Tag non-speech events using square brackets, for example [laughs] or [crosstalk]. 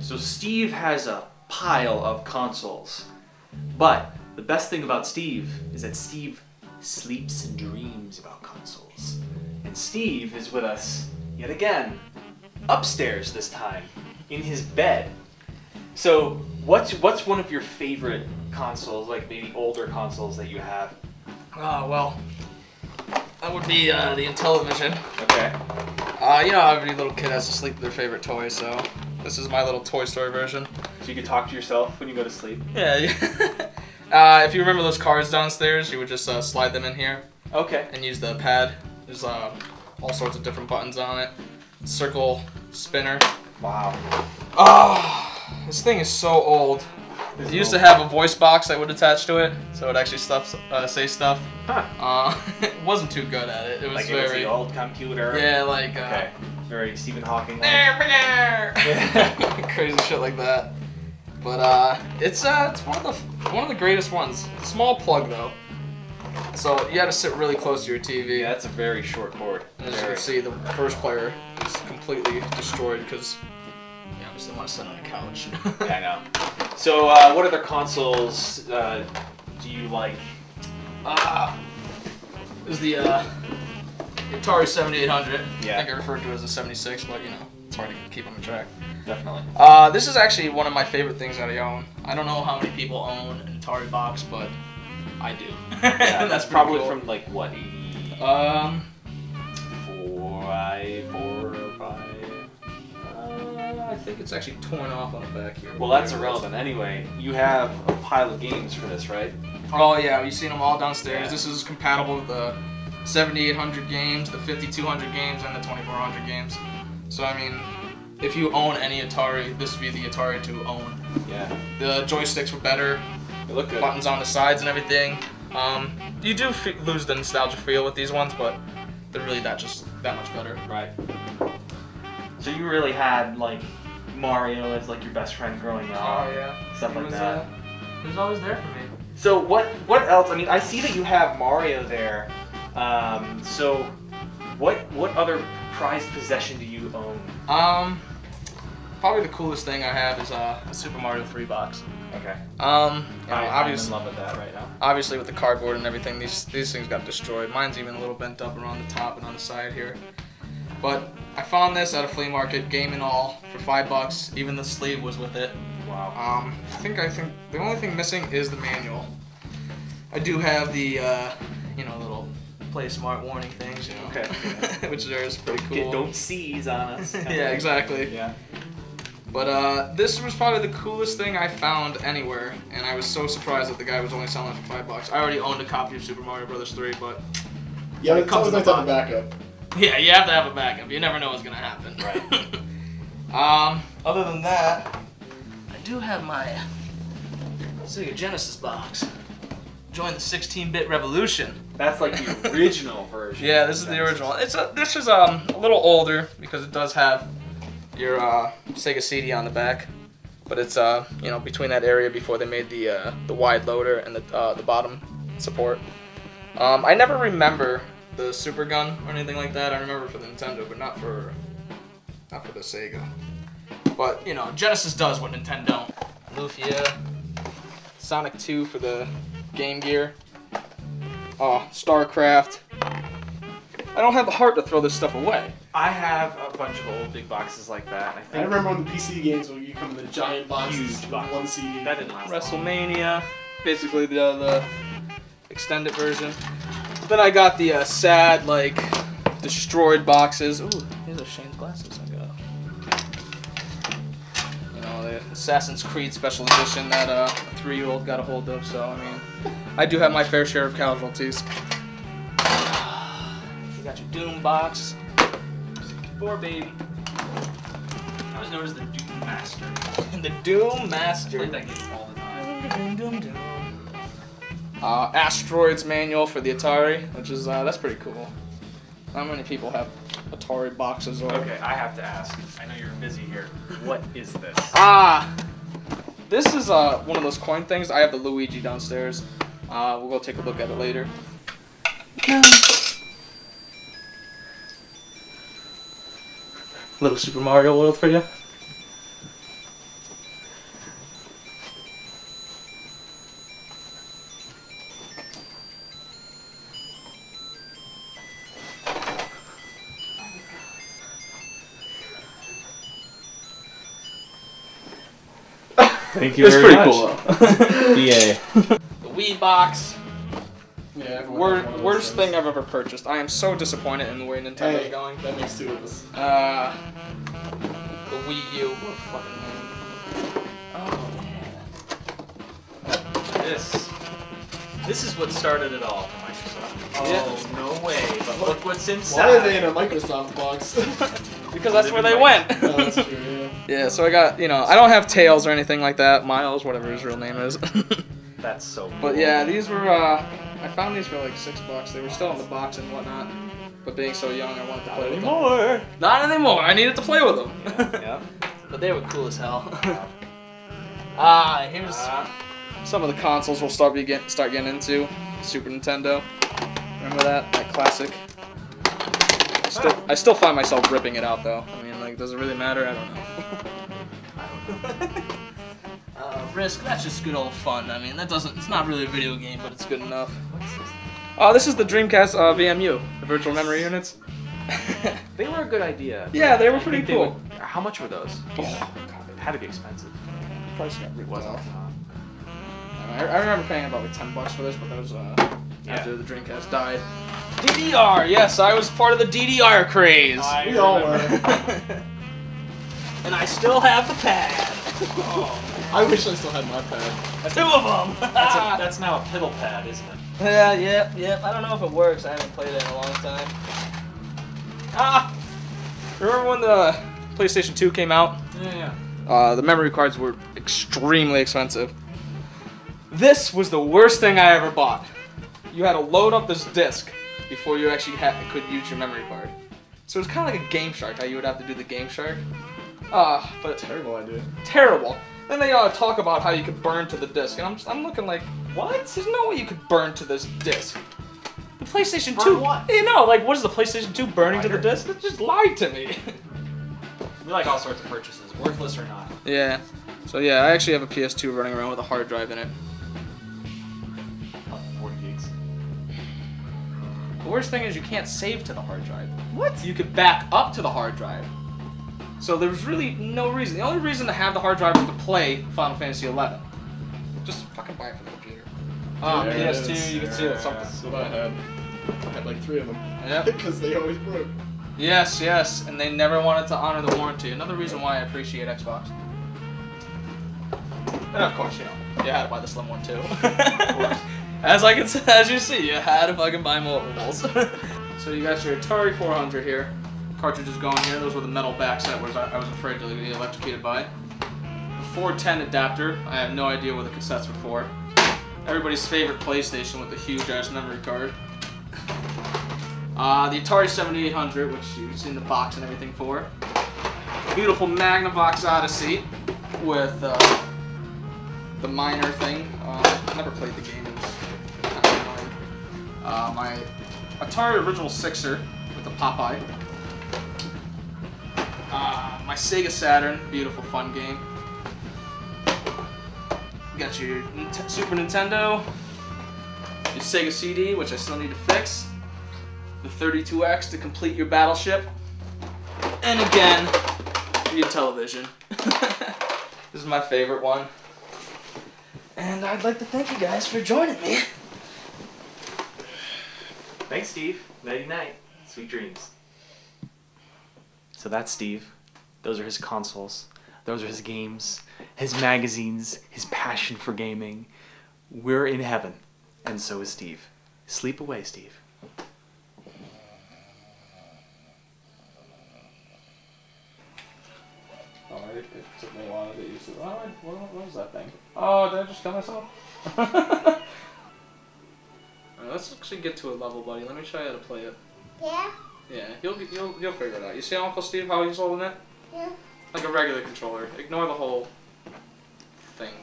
So Steve has a pile of consoles. But the best thing about Steve is that Steve sleeps and dreams about consoles. And Steve is with us yet again, upstairs this time, in his bed. So, what's what's one of your favorite consoles, like maybe older consoles that you have? Oh, well, that would be uh, the Intellivision. Okay. Uh, you know, how every little kid has to sleep with their favorite toy, so this is my little Toy Story version. So you can talk to yourself when you go to sleep. Yeah. yeah. [laughs] uh, if you remember those cards downstairs, you would just uh, slide them in here Okay. and use the pad. There's uh, all sorts of different buttons on it. Circle, spinner. Wow. Oh, this thing is so old. It used to have a voice box that would attach to it, so it actually stuff uh, say stuff. Huh. Uh, [laughs] it wasn't too good at it. It was Like it was very the old computer. yeah, like uh, Okay. Very Stephen Hawking. [laughs] [laughs] crazy shit like that. But uh, it's uh, it's one of the one of the greatest ones. Small plug though, so you had to sit really close to your TV. Yeah, that's a very short cord. And as you can see, the first player is completely destroyed because you obviously want to sit on a couch. Yeah, I know. So, uh, what other consoles uh, do you like? Ah, is the uh, Atari 7800. Yeah. I think I referred to it as a 76, but you know, it's hard to keep on track. Definitely. Uh, this is actually one of my favorite things that I own. I don't know how many people own an Atari box, but I do. Yeah, [laughs] that's probably cool. from like what, 84, Um, five, four, five. I think it's actually torn off on the back here. Well, that's irrelevant. Anyway, you have a pile of games for this, right? Oh yeah, you've seen them all downstairs. Yeah. This is compatible with the 7800 games, the 5200 games, and the 2400 games. So I mean, if you own any Atari, this would be the Atari to own. Yeah. The joysticks were better, They look good. buttons on the sides and everything. Um, you do fe- lose the nostalgia feel with these ones, but they're really that just that much better. Right. So you really had like Mario as like your best friend growing up. Oh, yeah, Stuff He like was, that. Uh, he was always there for me. So what what else? I mean, I see that you have Mario there. Um, so what what other prized possession do you own? Um, probably the coolest thing I have is uh, a Super Mario 3 box. Okay. Um, you know, I, I'm in obviously, love with that right now. obviously with the cardboard and everything, these these things got destroyed. Mine's even a little bent up around the top and on the side here. But I found this at a flea market, game and all, for five bucks. Even the sleeve was with it. Wow. Um, I think I think the only thing missing is the manual. I do have the uh, you know little play smart warning things, you know, Okay. [laughs] which there is pretty cool. Get, don't seize on us. [laughs] yeah, exactly. Yeah. But uh, this was probably the coolest thing I found anywhere, and I was so surprised that the guy was only selling it for five bucks. I already owned a copy of Super Mario Brothers 3, but Yeah, It comes with in nice the a backup. Yeah, you have to have a backup. You never know what's gonna happen. Right. [laughs] um, other than that, I do have my Sega Genesis box. Join the 16-bit revolution. That's like the [laughs] original version. Yeah, this is the original. It's a, this is um a little older because it does have your uh, Sega CD on the back, but it's uh you know between that area before they made the uh, the wide loader and the uh, the bottom support. Um, I never remember the Super Gun or anything like that. I remember for the Nintendo, but not for not for the Sega. But you know, Genesis does what Nintendo don't. Lufia, Sonic 2 for the Game Gear. Oh, StarCraft. I don't have the heart to throw this stuff away. I have a bunch of old big boxes like that. I I remember when the PC games when you come in the giant boxes, Huge box. one CD. that didn't last. long. WrestleMania, basically the the extended version. Then I got the uh, sad like destroyed boxes. Ooh, these are Shane's glasses. I got. You know the Assassin's Creed Special Edition that uh, a three-year-old got a hold of. So I mean, I do have my fair share of casualties. [sighs] You got your Doom box. 64 baby. I was known as the Doom Master. And [laughs] the Doom Master. Played that game all the time uh, Asteroids manual for the Atari, which is uh, that's pretty cool. How many people have Atari boxes. Or... Okay, I have to ask. I know you're busy here. What is this? Ah, this is uh, one of those coin things. I have the Luigi downstairs. Uh, we'll go take a look at it later. Little Super Mario World for you. Thank you It's very pretty much. cool. though. [laughs] [laughs] BA. the Wii box. Yeah, everyone Wor- has one of those worst things. thing I've ever purchased. I am so disappointed in the way Nintendo's Hey, going. that makes two of us. Uh, the Wii U. What a fucking name. Oh yeah. This. This is what started it all for Microsoft. Oh Yeah. no way! But look what's inside. Why inside. are they in a Microsoft box? [laughs] Because that's where they went. no, that's true, yeah. yeah, so I got you know I don't have Tails or anything like that. Miles, whatever his real name is. [laughs] That's so. Cool. but yeah, these were uh, I found these for like six bucks. They were still in the box and whatnot. But being so young, I wanted to play with them. anymore. Not anymore. I needed to play with them. [laughs] Yeah. But they were cool as hell. [laughs] Ah, here's Uh, some of the consoles we'll start be get, start getting into. Super Nintendo. Remember that? That classic. I still, I still find myself ripping it out though. I mean, like, does it really matter? I don't know. [laughs] uh, Risk, that's just good old fun. I mean, that doesn't, it's not really a video game, but it's good enough. what's this? Oh, this is the Dreamcast uh, VMU, the virtual memory units. [laughs] They were a good idea. Yeah, they were pretty they cool. would- how much were those? oh, God, it had to be expensive. The price got It ripped wasn't. off. I, I remember paying about like 10 bucks for this, but that was uh, Yeah. after the Dreamcast died. DDR, yes, I was part of the DDR craze. I We all remember. [laughs] and I still have the pad. I wish I still had my pad. Two of them. That's, a, [laughs] that's now a piddle pad, isn't it? yeah, yep, yep. I don't know if it works. I haven't played it in a long time. Ah! Remember when the PlayStation 2 came out? Yeah, yeah. Uh, the memory cards were extremely expensive. This was the worst thing I ever bought. You had to load up this disc before you actually had, could use your memory card. So it was kind of like a Game Shark, how you would have to do the Game Shark. Ah, but a Terrible idea. terrible. Then they uh, talk about how you could burn to the disc, and I'm, just, I'm looking like, what? There's no way you could burn to this disc. The PlayStation Burn 2. what? You know, like, what is the PlayStation 2 burning to the disc? It just lied to me. We like all sorts of purchases, worthless or not. Yeah. So yeah, I actually have a PS2 running around with a hard drive in it. 40 gigs. The worst thing is you can't save to the hard drive. What? You could back up to the hard drive. So there was really no reason. The only reason to have the hard drive was to play Final Fantasy XI. Just fucking buy it for the computer. Um, There PS2, is. you can see that's something. That's what I had. I had like three of them. Yep. [laughs] Because they always broke. Yes, yes, and they never wanted to honor the warranty. Another reason why I appreciate Xbox. And of course, you know, you had to buy the slim one too. [laughs] as I can, [laughs] as you see, you had to fucking buy multiples. so you got your Atari 400 here. Cartridges going here. Those were the metal backs that was I was afraid to get electrocuted by. The 410 adapter. I have no idea what the cassettes were for. Everybody's favorite PlayStation with the huge ass memory card. Uh, the Atari 7800, which you've seen the box and everything for. Beautiful Magnavox Odyssey with uh, the minor thing. Uh, I never played the game. Uh, my Atari original Sixer with the Popeye. Uh, my Sega Saturn, beautiful fun game. You got your Super Nintendo, your Sega CD, which I still need to fix the 32X to complete your battleship. And again, your television. [laughs] this is my favorite one. And I'd like to thank you guys for joining me. Thanks, Steve. Nighty night. Sweet dreams. So that's Steve. Those are his consoles. Those are his games, his magazines, his passion for gaming. We're in heaven, and so is Steve. Sleep away, Steve. Oh, it, it took me a while to get used to it. Oh, what, what was that thing? Oh, did I just kill myself? [laughs] Alright, let's actually get to a level, buddy. Let me show you how to play it. Yeah? Yeah, you'll you'll you'll figure it out. You see Uncle Steve how he's holding it? Yeah. Like a regular controller. Ignore the whole thing.